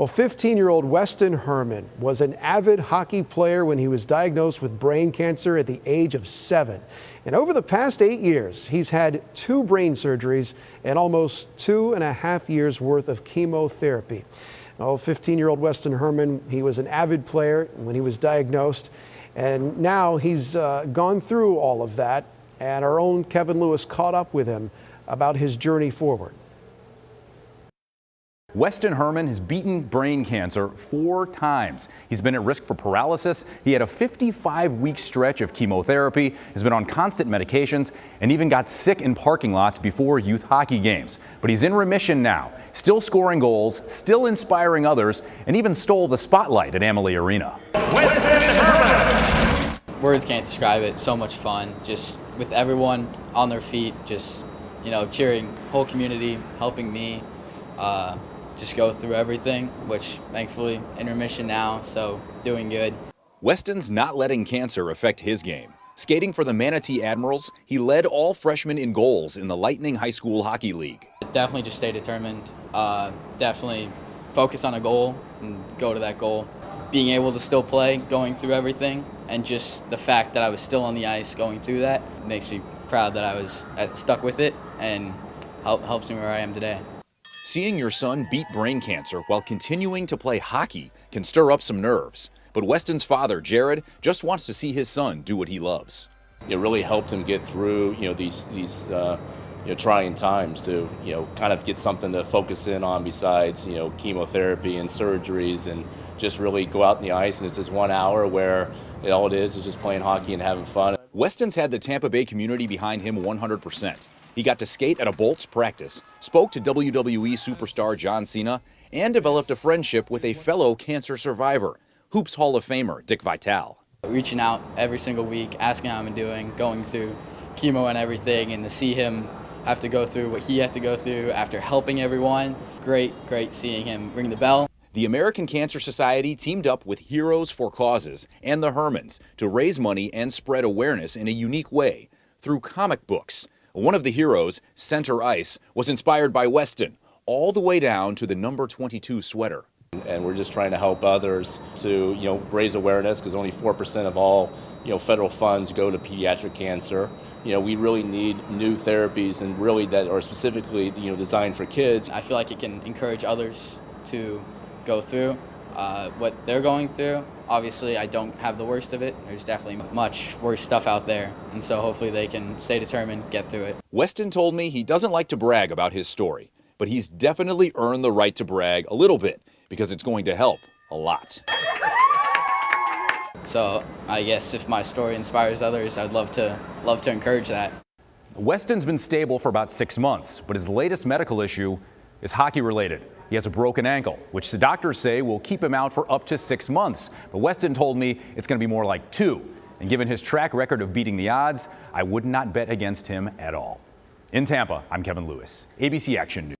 Well, 15 year old Weston Hermann was an avid hockey player when he was diagnosed with brain cancer at the age of seven. And over the past eight years, he's had two brain surgeries and almost two and a half years worth of chemotherapy. Oh, 15 year old Weston Hermann, he was an avid player when he was diagnosed. And now he's uh, gone through all of that. And our own Kevin Lewis caught up with him about his journey forward. Weston Hermann has beaten brain cancer four times. He's been at risk for paralysis. He had a 55 week stretch of chemotherapy, has been on constant medications, and even got sick in parking lots before youth hockey games. But he's in remission now, still scoring goals, still inspiring others, and even stole the spotlight at Amalie Arena. Weston Hermann! Words can't describe it. So much fun. Just with everyone on their feet, just, you know, cheering, whole community, helping me. Uh, just go through everything, which thankfully in remission now, so doing good. Weston's not letting cancer affect his game. Skating for the Manatee Admirals, he led all freshmen in goals in the Lightning High School Hockey League. Definitely just stay determined. Uh, definitely focus on a goal and go to that goal. Being able to still play, going through everything, and just the fact that I was still on the ice going through that makes me proud that I was uh, stuck with it and help, helps me where I am today. Seeing your son beat brain cancer while continuing to play hockey can stir up some nerves. But Weston's father, Jared, just wants to see his son do what he loves. It really helped him get through, you know, these these uh, you know, trying times to, you know, kind of get something to focus in on besides, you know, chemotherapy and surgeries and just really go out in the ice and it's just one hour where all it is is just playing hockey and having fun. Weston's had the Tampa Bay community behind him 100 percent. He got to skate at a Bolts practice, spoke to WWE superstar John Cena, and developed a friendship with a fellow cancer survivor, Hoops Hall of Famer Dick Vitale. Reaching out every single week, asking how I'm doing, going through chemo and everything, and to see him have to go through what he had to go through after helping everyone. Great, great seeing him ring the bell. The American Cancer Society teamed up with Heroes for Causes and the Hermanns to raise money and spread awareness in a unique way through comic books. One of the heroes, Center Ice, was inspired by Weston, all the way down to the number 22 sweater. And we're just trying to help others to, you know, raise awareness because only 4% of all, you know, federal funds go to pediatric cancer. You know, we really need new therapies and really that are specifically, you know, designed for kids. I feel like it can encourage others to go through uh, what they're going through. Obviously, I don't have the worst of it. There's definitely much worse stuff out there, and so hopefully they can stay determined, get through it. Weston told me he doesn't like to brag about his story, but he's definitely earned the right to brag a little bit because it's going to help a lot. So I guess if my story inspires others, I'd love to love to encourage that. Weston's been stable for about six months, but his latest medical issue is hockey related. He has a broken ankle, which the doctors say will keep him out for up to six months. But Weston told me it's going to be more like two. And given his track record of beating the odds, I would not bet against him at all. In Tampa, I'm Kevin Lewis, ABC Action News.